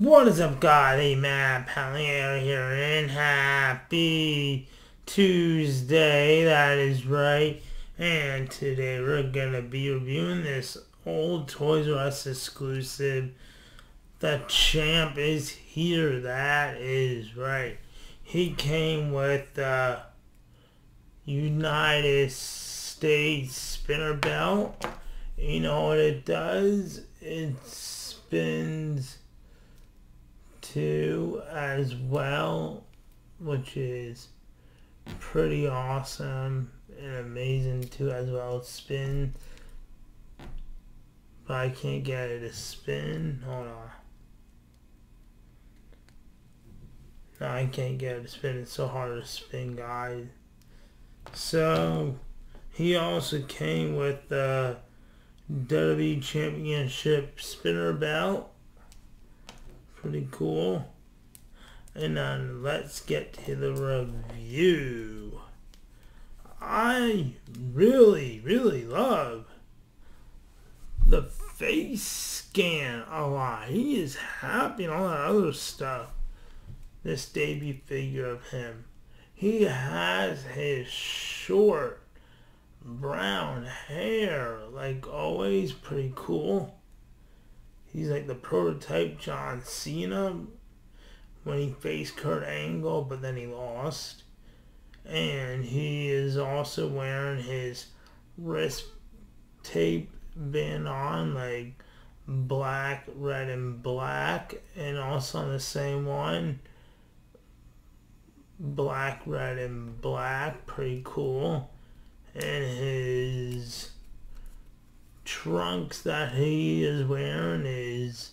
What is up? Hey, Matt Paolini here, and happy Tuesday. That is right. And today we're gonna be reviewing this old Toys R Us exclusive. The champ is here. That is right. He came with the United States spinner belt. You know what it does? It spins two as well, which is pretty awesome and amazing too as well. Spin, but I can't get it to spin. Hold on. No, I can't get it to spin. It's so hard to spin, guys. So, he also came with the WWE Championship spinner belt Pretty cool. And then let's get to the review. I really, really love the face scan oh, a lot. He is happy and all that other stuff. This debut figure of him. He has his short brown hair, like always pretty cool. He's like the prototype John Cena when he faced Kurt Angle, but then he lost. And he is also wearing his wrist tape band on, like black, red, and black. And also on the same one, black, red, and black. Pretty cool. And his trunks that he is wearing is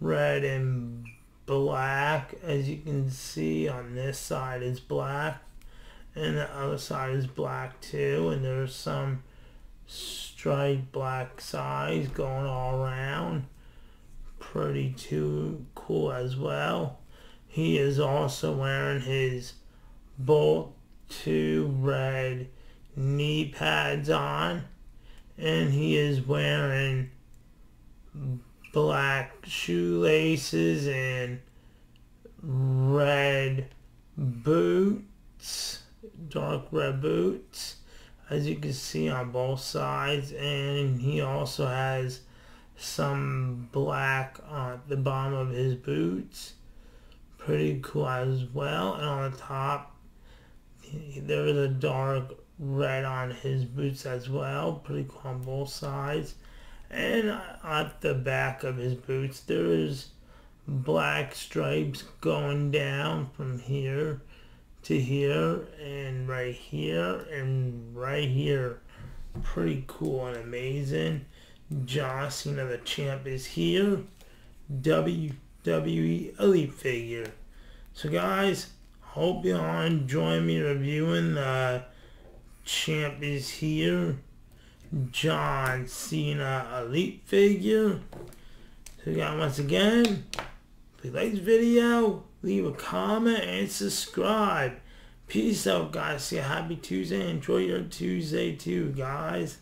red and black. As you can see on this side is black and the other side is black too. And there's some striped black sides going all around. Pretty too cool as well. He is also wearing his Bolt 2 red knee pads on and he is wearing black shoelaces and red boots, dark red boots, as you can see on both sides. And he also has some black on the bottom of his boots. Pretty cool as well. And on the top, there is a dark red on his boots as well. Pretty cool on both sides. And at the back of his boots, there's black stripes going down from here to here and right here and right here. Pretty cool and amazing. John Cena the champ is here. WWE Elite figure. So guys, hope you all enjoy me reviewing the champ is here. John Cena Elite figure. So guys, once again, please like this video, leave a comment, and subscribe. Peace out, guys. See you. happy Tuesday. Enjoy your Tuesday too, guys.